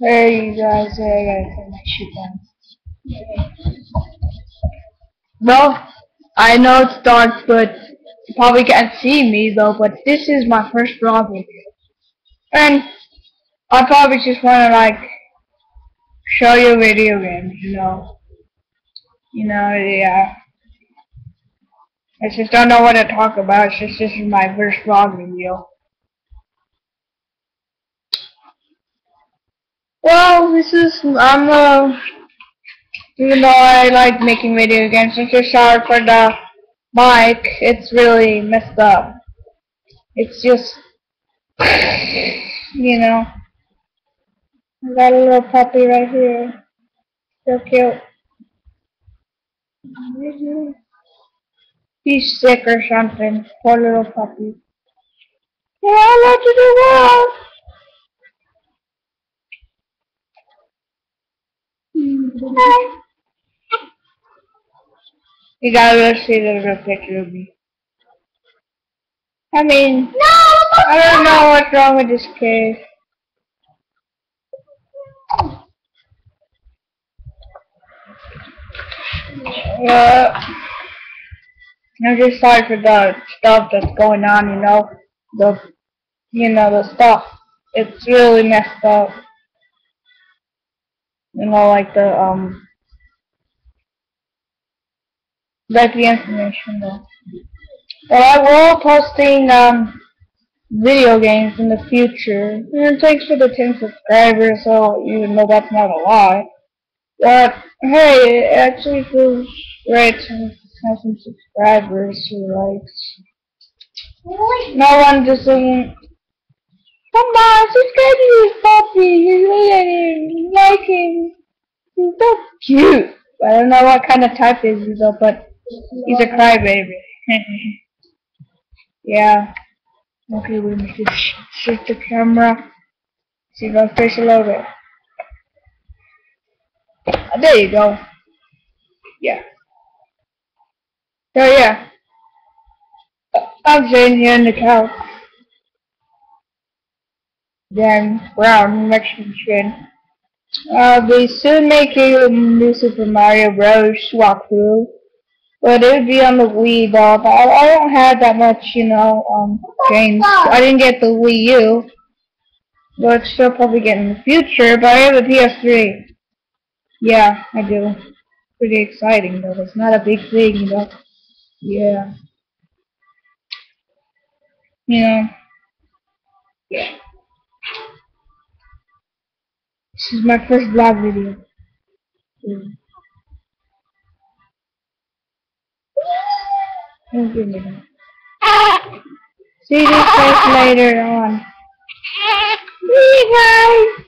Hey guys, hey guys, I gotta turn my shit. Well, I know it's dark, but you probably can't see me though, but this is my first vlog video. And I probably just wanna like show you video games, you know. You know, yeah. I just don't know what to talk about, it's just this is my first vlog video. Well, this is, I'm, uh, even though I like making video games, I'm just sorry for the mic, it's really messed up. It's just, you know, I got a little puppy right here. So cute. He's sick or something. Poor little puppy. Yeah, I love to do well. You gotta go see the real picture of me. I mean, no, I don't know what's wrong with this case. Uh, I'm just sorry for the stuff that's going on, you know, the, you know, the stuff. It's really messed up. You know, like the, um, like the information though. I will posting, um, video games in the future. And thanks for the 10 subscribers, so even though that's not a lie. But, hey, it actually feels great to have some subscribers who likes. No one just doesn't Come on, subscribe to this puppy. He's really liking. Him. He's so cute. I don't know what kind of type is he though, but he's a crybaby. yeah. Okay, we need to shift the camera. See my face a little bit. There you go. Yeah. So yeah. I'm sitting here on the couch then brown Mexican. I'll be soon making a new Super Mario Bros. walkthrough. But it would be on the Wii though. But I, I don't have that much, you know, um, games. I didn't get the Wii U. But still probably get in the future. But I have a PS3. Yeah, I do. Pretty exciting though. It's not a big thing, you know. Yeah. You know. Yeah. This is my first vlog video. Mm. See you guys later on. See you guys.